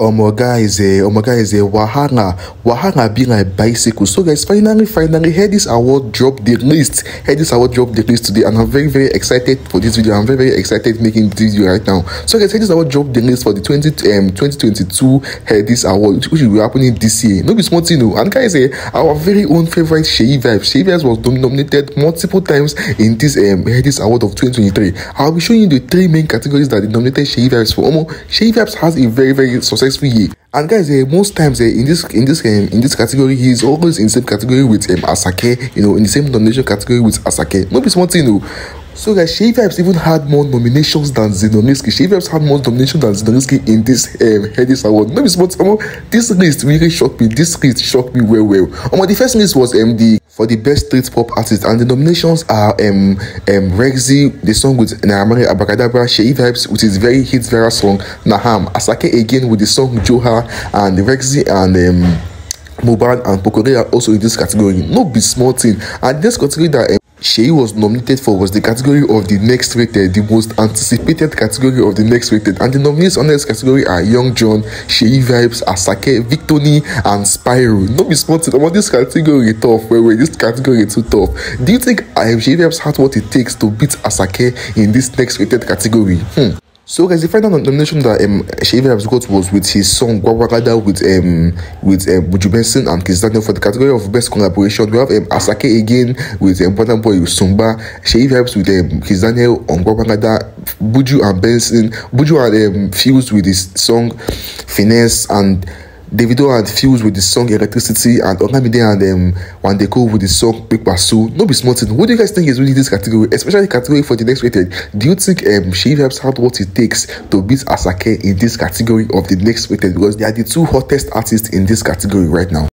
Omo guys, eh, Omo guys, eh, Wahanga, Wahanga being like bicycle. So guys, finally, finally, Headies award drop the list. Headies award drop the list today, and I'm very, very excited for this video. I'm very, very excited making this video right now. So guys, Headies award drop the list for the 20 um 2022 Headies award, which will be happening this year. No be small thing, no. And guys, eh, our very own favorite Seyi Vibez. Vibez was nominated multiple times in this um Headies award of 2023. I'll be showing you the three main categories that nominated Seyi Vibez for. Omo, Seyi Vibez has a very, very successful year. And guys, uh, most times uh, in this in this um, in this category, he's always in the same category with um, Asake. You know, in the same nomination category with Asake. No be small thing, no. So guys, Sheyi Vibes even had more nominations than Zidoniski. Sheyi Vibes had more nominations than Zidoniski in this um, Headies Award. No be thing. This list really shocked me. This list shocked me well, well. Um, the first list was um, the for the best street pop artist, and the nominations are um um Rexy, the song with Naamari Abakadabra, Sheyi Vibes with his very hit viral song Naham, Asake again with the song Joha, and Rexy and um Mobad and Pokore are also in this category. No be small thing. And this category that um, Seyi was nominated for was the category of the next rated, the most anticipated category of the next rated. And the nominees on this category are Young John, Seyi Vibez, Asake, Victony, and Spyro. No be thing. About this category tough. Wait, wait, this category too tough. Do you think um, Seyi Vibez had what it takes to beat Asake in this next rated category? Hmm. So guys, the final nomination that um Vibez got was with his song Gwagwalada with um with um Buju Benson and Kizz Daniel for the category of best collaboration. We have um Asake again with um Burna Boy with Sungba, Seyi Vibez with um Daniel on Gwagwalada, Buju and Benson, Buju had um with his song Finesse and Davido had fused with the song Electricity and Olamide and um, Wande Coal with the song Big Basu. No be small thing. What do you guys think is winning this category, especially category for the next rated? Do you think um, Seyi Vibez had what it takes to beat Asake in this category of the next rated? Because they are the two hottest artists in this category right now.